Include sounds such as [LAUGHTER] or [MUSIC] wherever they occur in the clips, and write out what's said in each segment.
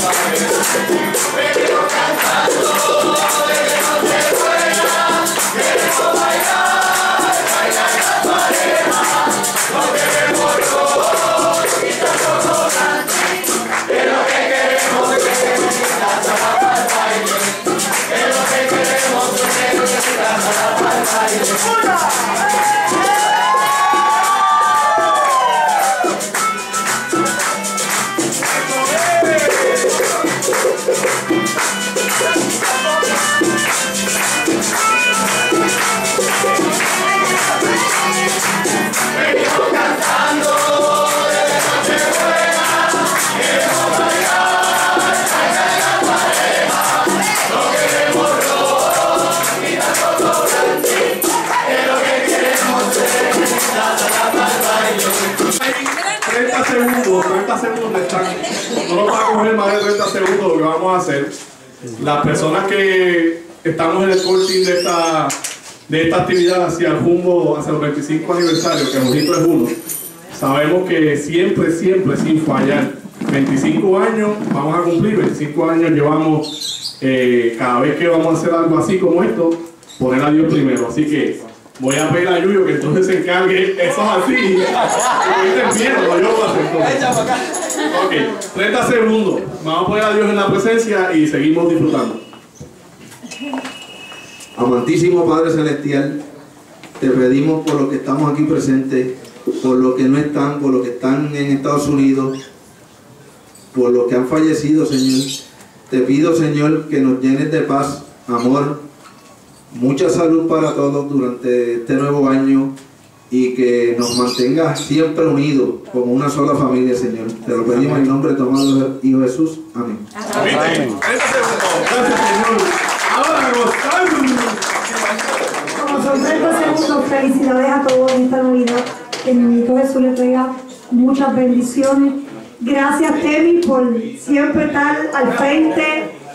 30 segundos, 30 segundos están. No nos va a coger más de 30 segundos lo que vamos a hacer. Las personas que estamos en el coaching de esta, de esta actividad hacia el rumbo, hacia el 25 aniversario, que Rojito es uno, sabemos que siempre, siempre, sin fallar, 25 años, vamos a cumplir, 25 años llevamos, eh, cada vez que vamos a hacer algo así como esto, poner a Dios primero. Así que voy a pedir a Yuyo que entonces se encargue, eso [LAUGHS] es así. Ahorita miedo, yo lo voy a hacer todo. Ok, 30 segundos. Vamos a poner a Dios en la presencia y seguimos disfrutando. Amantísimo Padre Celestial, te pedimos por los que estamos aquí presentes, por los que no están, por los que están en Estados Unidos, por los que han fallecido, Señor. Te pido, Señor, que nos llenes de paz, amor, mucha salud para todos durante este nuevo año y que nos mantengas siempre unidos como una sola familia, Señor. Te lo pedimos en nombre de tu amado Hijo Jesús. Amén. Amén. 30 segundos. Gracias, Señor. Ahora gozar. Como son 30 segundos, felicidades a todos en esta Navidad. Que mi Hijo Jesús les traiga muchas bendiciones. Gracias, Temi, por siempre estar al frente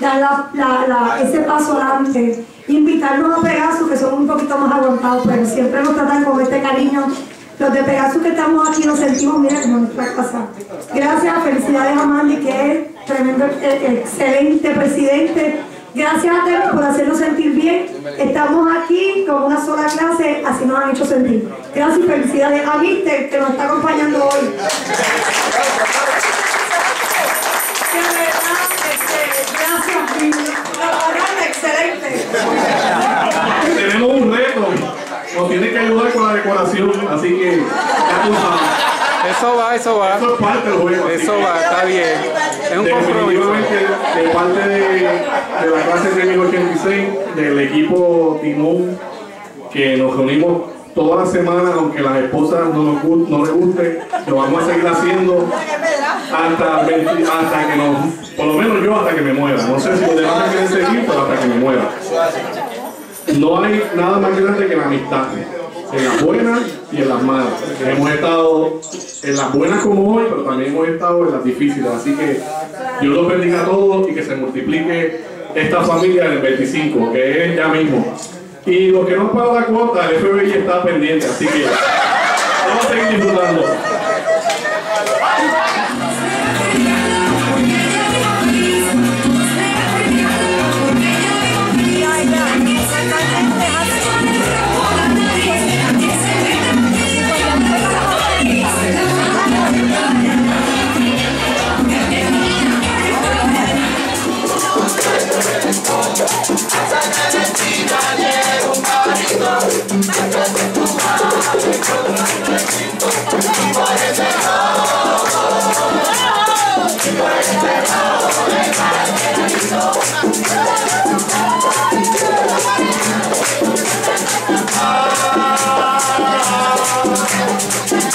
dar la- la- la- ese paso adelante, invitarnos a Pegasus, que somos un poquito más aguantados, pero siempre nos tratan con este cariño. Los de Pegasus que estamos aquí nos sentimos, mira, como nuestra casa. Gracias, felicidades a Mandy, que es tremendo, eh, excelente presidente. Gracias a Temi por hacernos sentir bien. Estamos aquí con una sola clase, así nos han hecho sentir. Gracias y felicidades a Mister, que nos está acompañando hoy. Así que ya tú sabes. Eso va, eso va. Eso es parte del juego. Eso que- va, está bien. Es un compromiso. De parte de, de la clase de 1086, del equipo Timón, que nos reunimos toda la semana, aunque las esposas no, nos, no les guste, lo vamos a seguir haciendo hasta, 20 hasta que nos, por lo menos yo hasta que me muera. No sé si los demás quieren seguir, pero hasta que me muera. No hay nada más grande que la amistad, en las buenas y en las malas. Hemos estado en las buenas como hoy, pero también hemos estado en las difíciles. Así que Dios los bendiga a todos y que se multiplique esta familia en el 25, que es ya mismo. Y los que no han pagado la cuota, el FBI está pendiente, así que vamos a seguir disfrutando.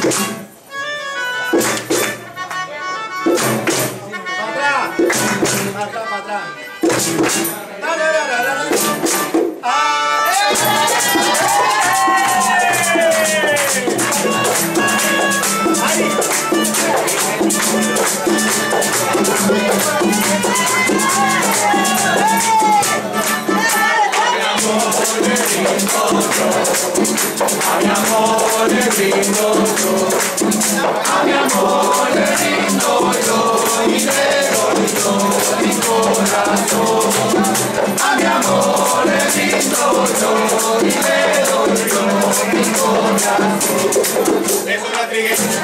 Patrán. Patrán, patrán. A mi amor le rindo yo, a mi amor le rindo yo y le doy todo mi corazón. A mi amor le rindo yo y le doy todo mi corazón. Es una trigueña.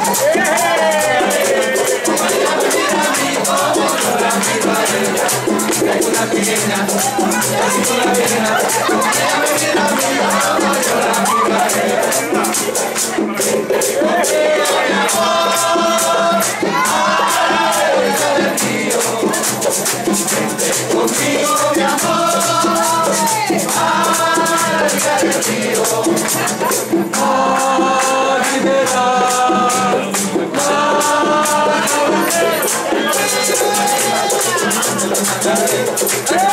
Es una trigueña. Eso